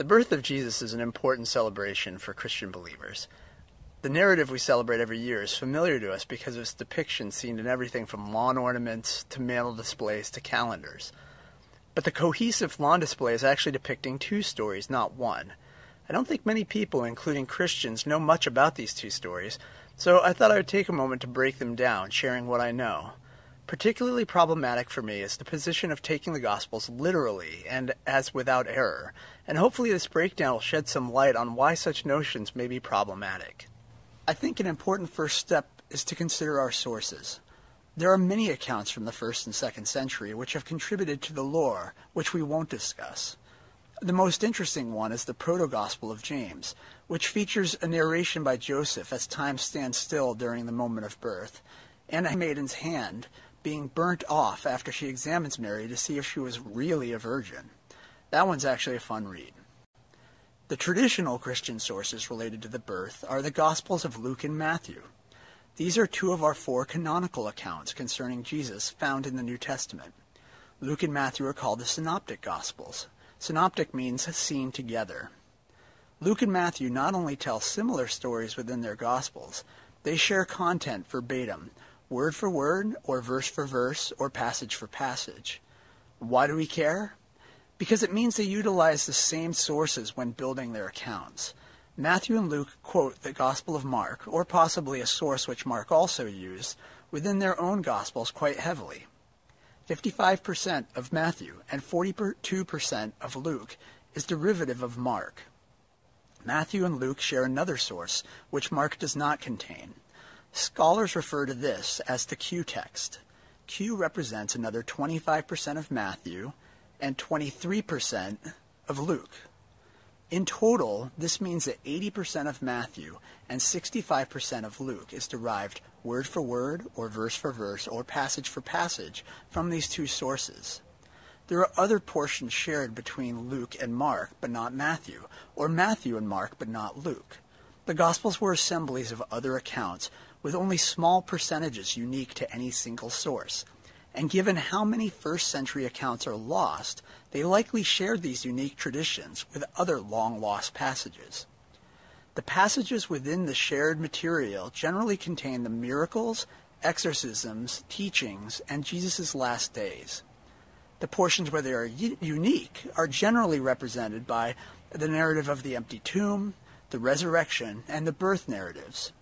The birth of Jesus is an important celebration for Christian believers. The narrative we celebrate every year is familiar to us because of its depiction seen in everything from lawn ornaments to mantel displays to calendars. But the cohesive lawn display is actually depicting two stories, not one. I don't think many people, including Christians, know much about these two stories, so I thought I would take a moment to break them down, sharing what I know. Particularly problematic for me is the position of taking the Gospels literally and as without error, and hopefully this breakdown will shed some light on why such notions may be problematic. I think an important first step is to consider our sources. There are many accounts from the first and second century which have contributed to the lore, which we won't discuss. The most interesting one is the Proto-Gospel of James, which features a narration by Joseph as time stands still during the moment of birth, and a maiden's hand being burnt off after she examines Mary to see if she was really a virgin. That one's actually a fun read. The traditional Christian sources related to the birth are the Gospels of Luke and Matthew. These are two of our four canonical accounts concerning Jesus found in the New Testament. Luke and Matthew are called the Synoptic Gospels. Synoptic means seen together. Luke and Matthew not only tell similar stories within their Gospels, they share content verbatim, word for word, or verse for verse, or passage for passage. Why do we care? Because it means they utilize the same sources when building their accounts. Matthew and Luke quote the Gospel of Mark, or possibly a source which Mark also used, within their own Gospels quite heavily. 55% of Matthew and 42% of Luke is derivative of Mark. Matthew and Luke share another source, which Mark does not contain. Scholars refer to this as the Q text. Q represents another 25% of Matthew and 23% of Luke. In total, this means that 80% of Matthew and 65% of Luke is derived word for word, or verse for verse, or passage for passage from these two sources. There are other portions shared between Luke and Mark, but not Matthew, or Matthew and Mark, but not Luke. The Gospels were assemblies of other accounts with only small percentages unique to any single source. And given how many first century accounts are lost, they likely shared these unique traditions with other long lost passages. The passages within the shared material generally contain the miracles, exorcisms, teachings, and Jesus' last days. The portions where they are unique are generally represented by the narrative of the empty tomb, the resurrection, and the birth narratives.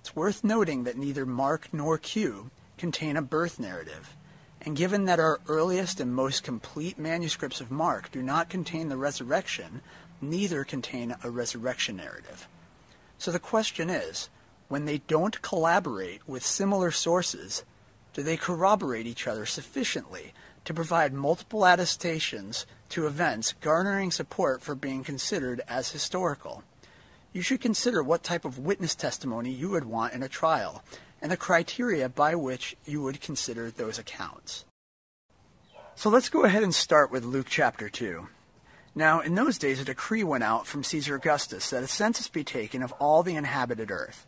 It's worth noting that neither Mark nor Q contain a birth narrative, and given that our earliest and most complete manuscripts of Mark do not contain the resurrection, neither contain a resurrection narrative. So the question is, when they don't collaborate with similar sources, do they corroborate each other sufficiently to provide multiple attestations to events garnering support for being considered as historical? you should consider what type of witness testimony you would want in a trial and the criteria by which you would consider those accounts. So let's go ahead and start with Luke chapter 2. Now, in those days, a decree went out from Caesar Augustus that a census be taken of all the inhabited earth.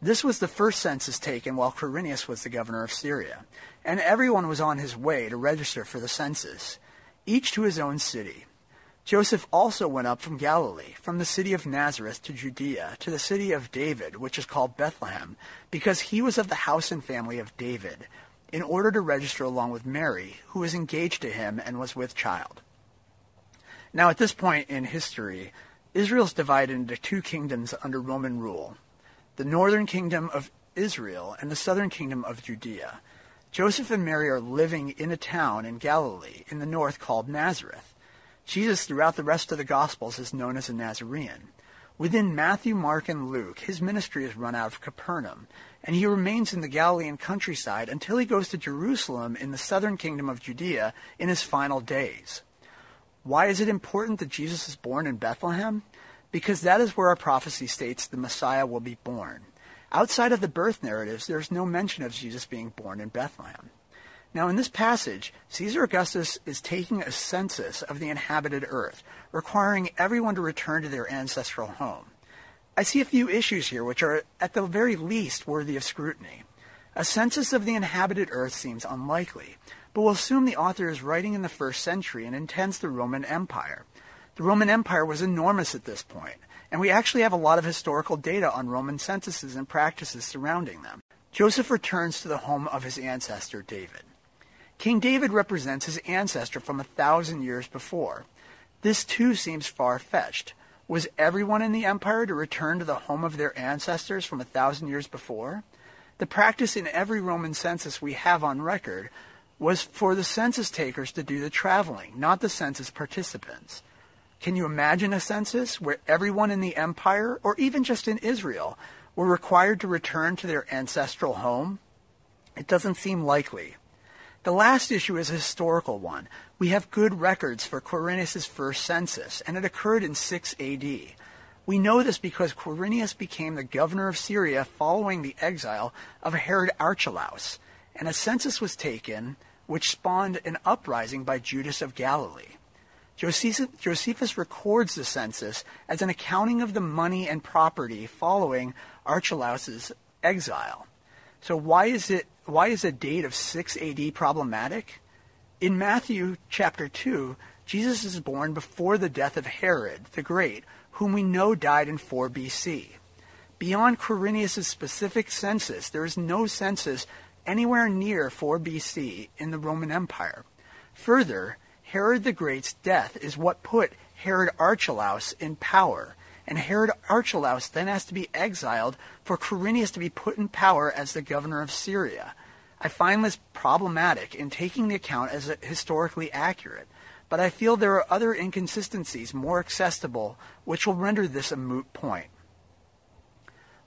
This was the first census taken while Quirinius was the governor of Syria, and everyone was on his way to register for the census, each to his own city. Joseph also went up from Galilee, from the city of Nazareth to Judea, to the city of David, which is called Bethlehem, because he was of the house and family of David, in order to register along with Mary, who was engaged to him and was with child. Now, at this point in history, Israel is divided into two kingdoms under Roman rule the northern kingdom of Israel and the southern kingdom of Judea. Joseph and Mary are living in a town in Galilee in the north called Nazareth. Jesus, throughout the rest of the Gospels, is known as a Nazarene. Within Matthew, Mark, and Luke, his ministry is run out of Capernaum, and he remains in the Galilean countryside until he goes to Jerusalem in the southern kingdom of Judea in his final days. Why is it important that Jesus is born in Bethlehem? Because that is where our prophecy states the Messiah will be born. Outside of the birth narratives, there is no mention of Jesus being born in Bethlehem. Now, in this passage, Caesar Augustus is taking a census of the inhabited earth, requiring everyone to return to their ancestral home. I see a few issues here which are, at the very least, worthy of scrutiny. A census of the inhabited earth seems unlikely, but we'll assume the author is writing in the first century and intends the Roman Empire. The Roman Empire was enormous at this point, and we actually have a lot of historical data on Roman censuses and practices surrounding them. Joseph returns to the home of his ancestor David. King David represents his ancestor from a thousand years before. This too seems far fetched. Was everyone in the empire to return to the home of their ancestors from a thousand years before? The practice in every Roman census we have on record was for the census takers to do the traveling, not the census participants. Can you imagine a census where everyone in the empire, or even just in Israel, were required to return to their ancestral home? It doesn't seem likely. The last issue is a historical one. We have good records for Quirinius' first census, and it occurred in 6 AD. We know this because Quirinius became the governor of Syria following the exile of Herod Archelaus, and a census was taken which spawned an uprising by Judas of Galilee. Josephus records the census as an accounting of the money and property following Archelaus's exile. So why is it why is a date of 6 AD problematic? In Matthew chapter 2, Jesus is born before the death of Herod the Great, whom we know died in 4 BC. Beyond Quirinius' specific census, there is no census anywhere near 4 BC in the Roman Empire. Further, Herod the Great's death is what put Herod Archelaus in power, and Herod Archelaus then has to be exiled for Quirinius to be put in power as the governor of Syria. I find this problematic in taking the account as historically accurate, but I feel there are other inconsistencies more accessible which will render this a moot point.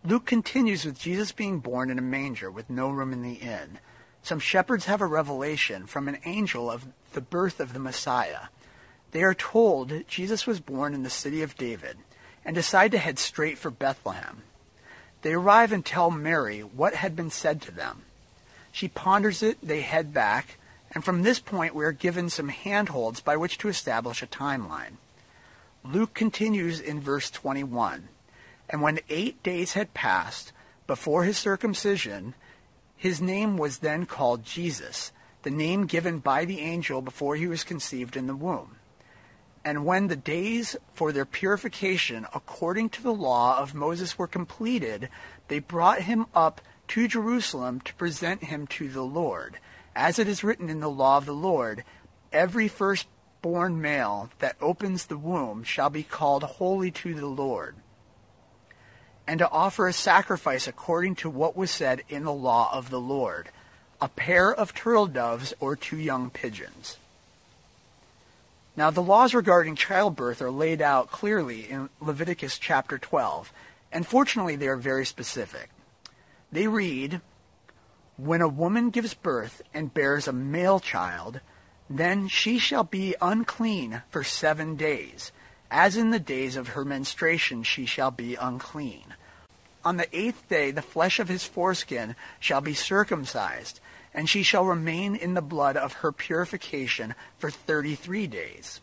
Luke continues with Jesus being born in a manger with no room in the inn. Some shepherds have a revelation from an angel of the birth of the Messiah. They are told Jesus was born in the city of David and decide to head straight for Bethlehem. They arrive and tell Mary what had been said to them. She ponders it, they head back, and from this point we are given some handholds by which to establish a timeline. Luke continues in verse 21. And when eight days had passed before his circumcision, his name was then called Jesus, the name given by the angel before he was conceived in the womb. And when the days for their purification according to the law of Moses were completed, they brought him up to Jerusalem to present him to the Lord. As it is written in the law of the Lord, every firstborn male that opens the womb shall be called holy to the Lord. And to offer a sacrifice according to what was said in the law of the Lord, a pair of turtle doves or two young pigeons. Now, the laws regarding childbirth are laid out clearly in Leviticus chapter 12, and fortunately, they are very specific. They read, When a woman gives birth and bears a male child, then she shall be unclean for seven days. As in the days of her menstruation, she shall be unclean. On the eighth day, the flesh of his foreskin shall be circumcised, and she shall remain in the blood of her purification for 33 days.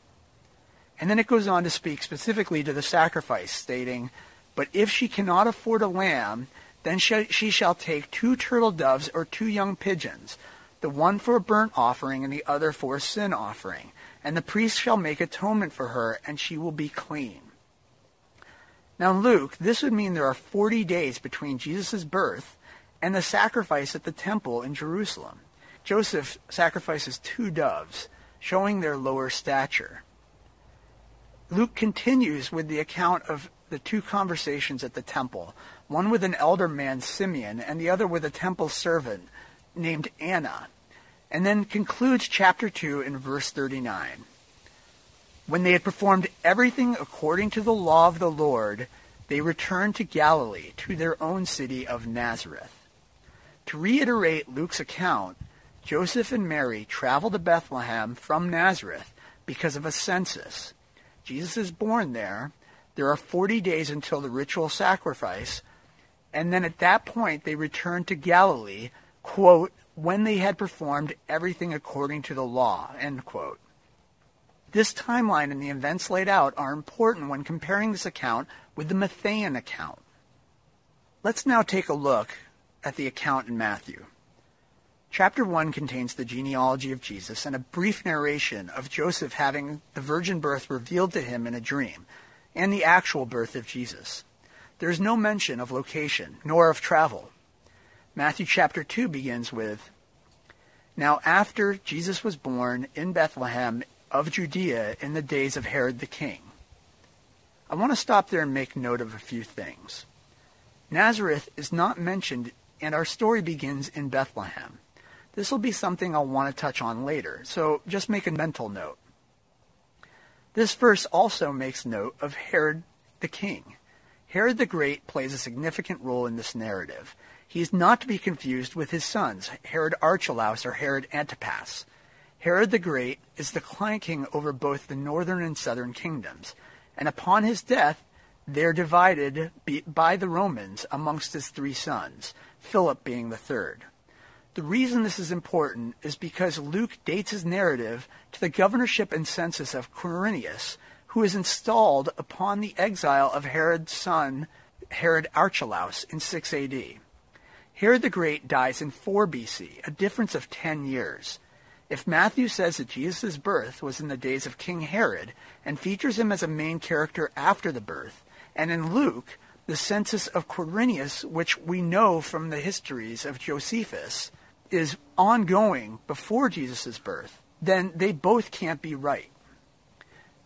And then it goes on to speak specifically to the sacrifice, stating, But if she cannot afford a lamb, then she shall take two turtle doves or two young pigeons, the one for a burnt offering and the other for a sin offering. And the priest shall make atonement for her, and she will be clean. Now, Luke, this would mean there are 40 days between Jesus' birth and the sacrifice at the temple in Jerusalem. Joseph sacrifices two doves, showing their lower stature. Luke continues with the account of the two conversations at the temple, one with an elder man, Simeon, and the other with a temple servant named Anna, and then concludes chapter 2 in verse 39. When they had performed everything according to the law of the Lord, they returned to Galilee, to their own city of Nazareth. To reiterate Luke's account, Joseph and Mary travel to Bethlehem from Nazareth because of a census. Jesus is born there. There are 40 days until the ritual sacrifice. And then at that point, they return to Galilee, quote, when they had performed everything according to the law, end quote. This timeline and the events laid out are important when comparing this account with the Matthean account. Let's now take a look at the account in Matthew. Chapter 1 contains the genealogy of Jesus and a brief narration of Joseph having the virgin birth revealed to him in a dream, and the actual birth of Jesus. There is no mention of location, nor of travel. Matthew chapter 2 begins with Now after Jesus was born in Bethlehem of Judea in the days of Herod the king. I want to stop there and make note of a few things. Nazareth is not mentioned, and our story begins in Bethlehem. This will be something I'll want to touch on later, so just make a mental note. This verse also makes note of Herod the king. Herod the Great plays a significant role in this narrative. He is not to be confused with his sons, Herod Archelaus or Herod Antipas. Herod the Great is the client king over both the northern and southern kingdoms, and upon his death, they're divided by the Romans amongst his three sons, Philip being the third. The reason this is important is because Luke dates his narrative to the governorship and census of Quirinius, who is installed upon the exile of Herod's son, Herod Archelaus, in 6 AD. Herod the Great dies in 4 BC, a difference of 10 years. If Matthew says that Jesus' birth was in the days of King Herod and features him as a main character after the birth, and in Luke, the census of Quirinius, which we know from the histories of Josephus, is ongoing before Jesus' birth, then they both can't be right.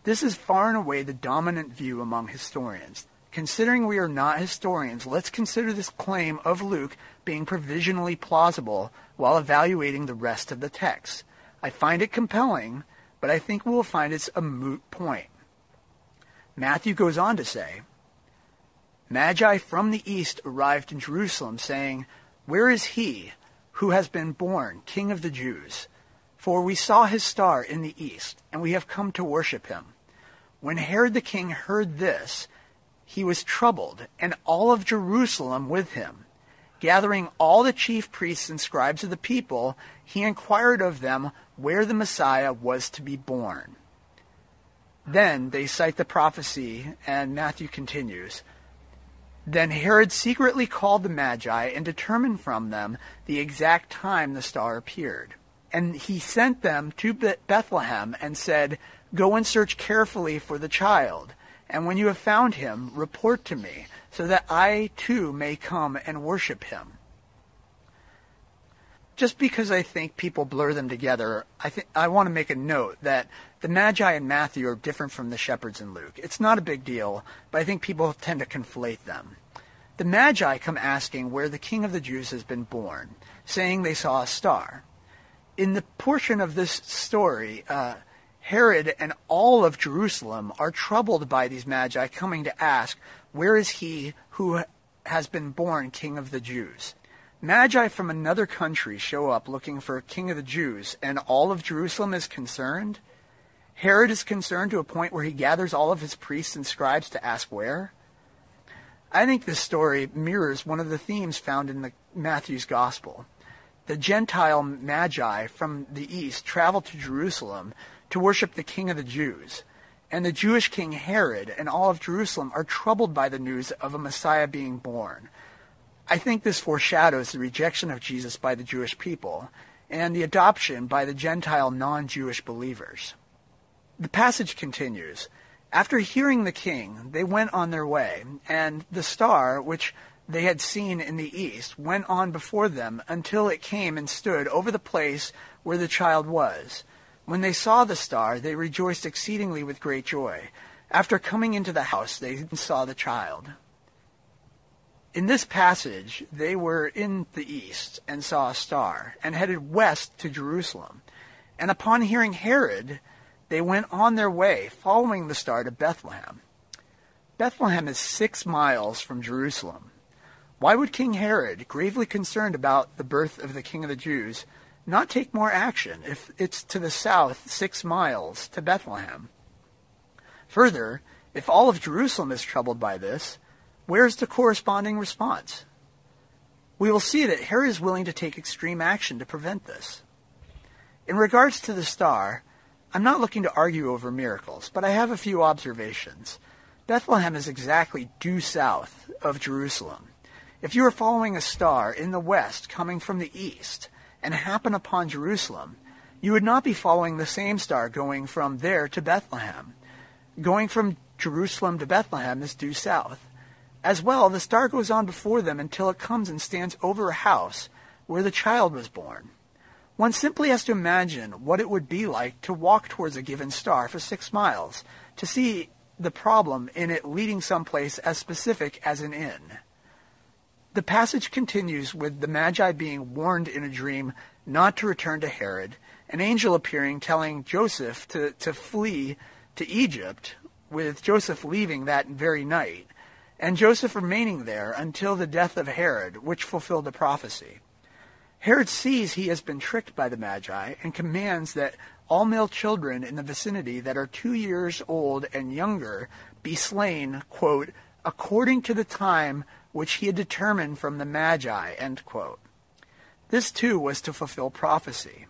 This is far and away the dominant view among historians. Considering we are not historians, let's consider this claim of Luke being provisionally plausible while evaluating the rest of the text. I find it compelling, but I think we will find it's a moot point. Matthew goes on to say, Magi from the east arrived in Jerusalem, saying, Where is he who has been born King of the Jews. For we saw his star in the east, and we have come to worship him. When Herod the king heard this, he was troubled, and all of Jerusalem with him. Gathering all the chief priests and scribes of the people, he inquired of them where the Messiah was to be born. Then they cite the prophecy, and Matthew continues. Then Herod secretly called the Magi and determined from them the exact time the star appeared. And he sent them to Bethlehem and said, Go and search carefully for the child, and when you have found him, report to me, so that I too may come and worship him. Just because I think people blur them together, I think I want to make a note that the Magi in Matthew are different from the shepherds in Luke. It's not a big deal, but I think people tend to conflate them. The Magi come asking where the King of the Jews has been born, saying they saw a star. In the portion of this story, uh, Herod and all of Jerusalem are troubled by these Magi coming to ask, Where is he who has been born King of the Jews? Magi from another country show up looking for a king of the Jews, and all of Jerusalem is concerned. Herod is concerned to a point where he gathers all of his priests and scribes to ask where. I think this story mirrors one of the themes found in the Matthew's gospel. The Gentile magi from the east travel to Jerusalem to worship the king of the Jews. And the Jewish king Herod and all of Jerusalem are troubled by the news of a Messiah being born. I think this foreshadows the rejection of Jesus by the Jewish people and the adoption by the Gentile non Jewish believers. The passage continues After hearing the king, they went on their way, and the star, which they had seen in the east, went on before them until it came and stood over the place where the child was. When they saw the star, they rejoiced exceedingly with great joy. After coming into the house, they saw the child in this passage, they were in the east and saw a star and headed west to Jerusalem. And upon hearing Herod, they went on their way, following the star to Bethlehem. Bethlehem is six miles from Jerusalem. Why would King Herod, gravely concerned about the birth of the King of the Jews, not take more action if it's to the south six miles to Bethlehem? Further, if all of Jerusalem is troubled by this, Where's the corresponding response? We will see that Herod is willing to take extreme action to prevent this. In regards to the star, I'm not looking to argue over miracles, but I have a few observations. Bethlehem is exactly due south of Jerusalem. If you are following a star in the west coming from the east, and happen upon Jerusalem, you would not be following the same star going from there to Bethlehem. Going from Jerusalem to Bethlehem is due south. As well, the star goes on before them until it comes and stands over a house where the child was born. One simply has to imagine what it would be like to walk towards a given star for six miles, to see the problem in it leading someplace as specific as an inn. The passage continues with the Magi being warned in a dream not to return to Herod, an angel appearing telling Joseph to, to flee to Egypt, with Joseph leaving that very night, and Joseph remaining there until the death of Herod, which fulfilled the prophecy. Herod sees he has been tricked by the Magi and commands that all male children in the vicinity that are two years old and younger be slain, quote, according to the time which he had determined from the Magi, This too was to fulfill prophecy.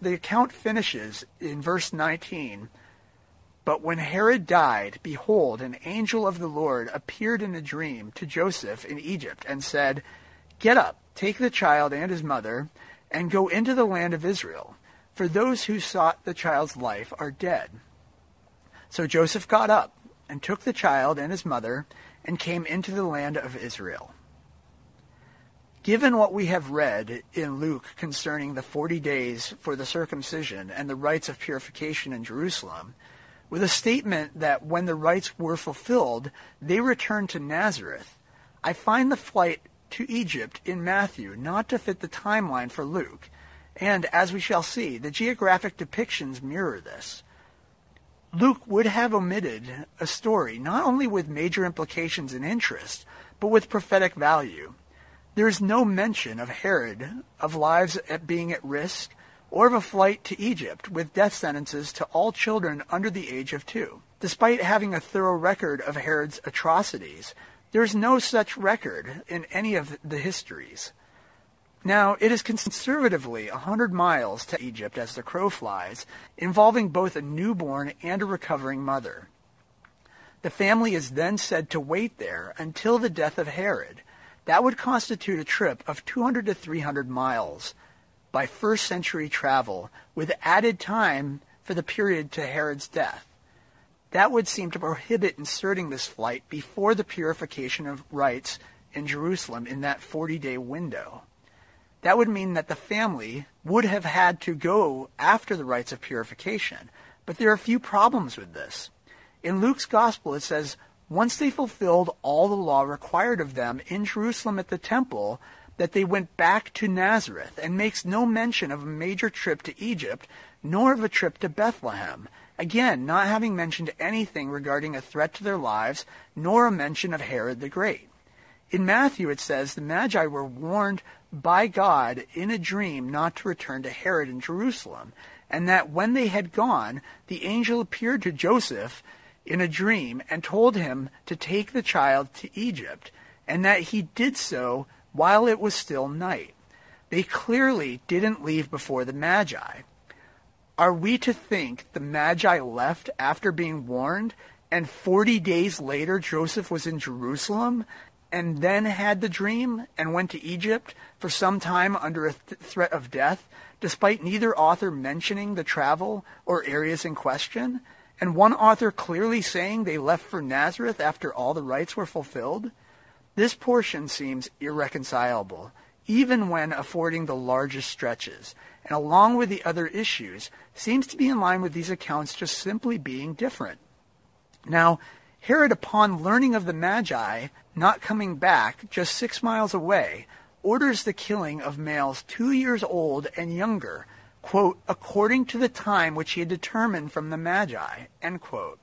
The account finishes in verse 19. But when Herod died, behold, an angel of the Lord appeared in a dream to Joseph in Egypt and said, Get up, take the child and his mother, and go into the land of Israel, for those who sought the child's life are dead. So Joseph got up and took the child and his mother and came into the land of Israel. Given what we have read in Luke concerning the forty days for the circumcision and the rites of purification in Jerusalem, with a statement that when the rites were fulfilled, they returned to Nazareth, I find the flight to Egypt in Matthew not to fit the timeline for Luke, and as we shall see, the geographic depictions mirror this. Luke would have omitted a story not only with major implications and interest, but with prophetic value. There is no mention of Herod, of lives at being at risk, or of a flight to Egypt with death sentences to all children under the age of two. Despite having a thorough record of Herod's atrocities, there is no such record in any of the histories. Now, it is conservatively a hundred miles to Egypt as the crow flies, involving both a newborn and a recovering mother. The family is then said to wait there until the death of Herod. That would constitute a trip of 200 to 300 miles by first century travel, with added time for the period to Herod's death. That would seem to prohibit inserting this flight before the purification of rites in Jerusalem in that 40 day window that would mean that the family would have had to go after the rites of purification. But there are a few problems with this. In Luke's gospel, it says, once they fulfilled all the law required of them in Jerusalem at the temple, that they went back to Nazareth, and makes no mention of a major trip to Egypt, nor of a trip to Bethlehem. Again, not having mentioned anything regarding a threat to their lives, nor a mention of Herod the Great. In Matthew, it says the Magi were warned by God in a dream not to return to Herod in Jerusalem, and that when they had gone, the angel appeared to Joseph in a dream and told him to take the child to Egypt, and that he did so while it was still night. They clearly didn't leave before the Magi. Are we to think the Magi left after being warned, and 40 days later Joseph was in Jerusalem and then had the dream and went to Egypt for some time under a th- threat of death, despite neither author mentioning the travel or areas in question, and one author clearly saying they left for Nazareth after all the rites were fulfilled? This portion seems irreconcilable, even when affording the largest stretches, and along with the other issues, seems to be in line with these accounts just simply being different. Now, Herod, upon learning of the Magi not coming back just six miles away, orders the killing of males two years old and younger, quote, according to the time which he had determined from the Magi, end quote.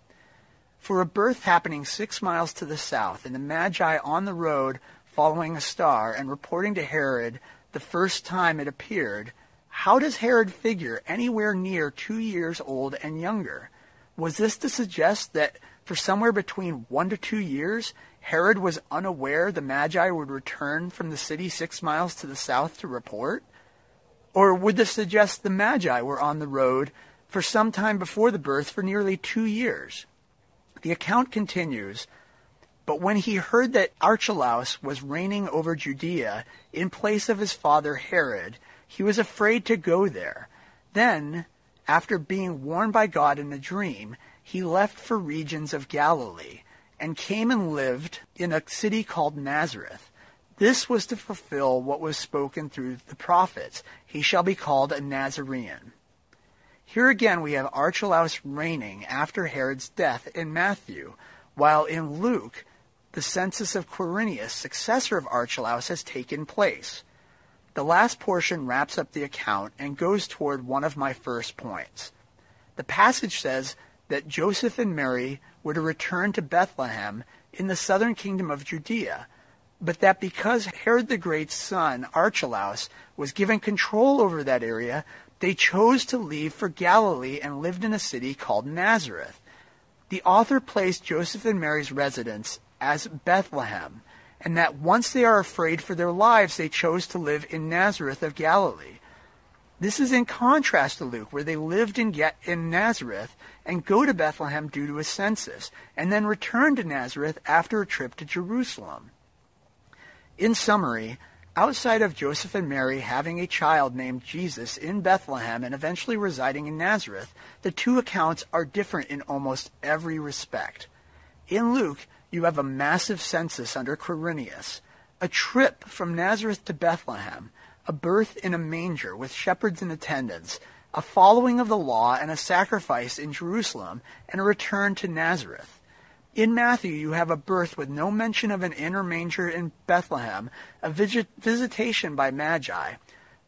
For a birth happening six miles to the south, and the Magi on the road following a star and reporting to Herod the first time it appeared, how does Herod figure anywhere near two years old and younger? Was this to suggest that for somewhere between one to two years, Herod was unaware the Magi would return from the city six miles to the south to report? Or would this suggest the Magi were on the road for some time before the birth for nearly two years? The account continues, but when he heard that Archelaus was reigning over Judea in place of his father Herod, he was afraid to go there. Then, after being warned by God in a dream, he left for regions of Galilee and came and lived in a city called Nazareth. This was to fulfill what was spoken through the prophets. He shall be called a Nazarene. Here again we have Archelaus reigning after Herod's death in Matthew, while in Luke, the census of Quirinius, successor of Archelaus, has taken place. The last portion wraps up the account and goes toward one of my first points. The passage says that Joseph and Mary were to return to Bethlehem in the southern kingdom of Judea, but that because Herod the Great's son, Archelaus, was given control over that area, they chose to leave for Galilee and lived in a city called Nazareth. The author placed Joseph and Mary's residence as Bethlehem, and that once they are afraid for their lives, they chose to live in Nazareth of Galilee. This is in contrast to Luke, where they lived in, in Nazareth and go to Bethlehem due to a census, and then return to Nazareth after a trip to Jerusalem. In summary, outside of Joseph and Mary having a child named Jesus in Bethlehem and eventually residing in Nazareth, the two accounts are different in almost every respect. In Luke, you have a massive census under Quirinius, a trip from Nazareth to Bethlehem, a birth in a manger with shepherds in attendance, a following of the law and a sacrifice in Jerusalem, and a return to Nazareth. In Matthew, you have a birth with no mention of an inner manger in Bethlehem, a visit- visitation by Magi,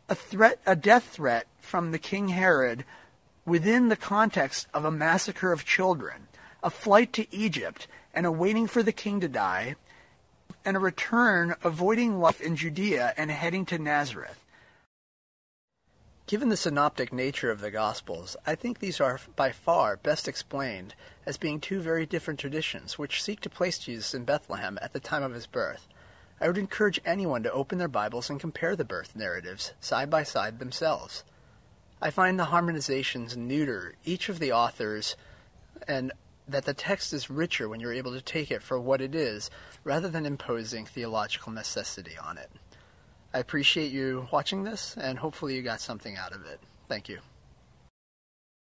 a threat, a death threat from the King Herod within the context of a massacre of children, a flight to Egypt, and a waiting for the king to die, and a return avoiding life in Judea and heading to Nazareth. Given the synoptic nature of the Gospels, I think these are by far best explained as being two very different traditions which seek to place Jesus in Bethlehem at the time of his birth. I would encourage anyone to open their Bibles and compare the birth narratives side by side themselves. I find the harmonizations neuter each of the authors and that the text is richer when you're able to take it for what it is rather than imposing theological necessity on it. I appreciate you watching this and hopefully you got something out of it. Thank you.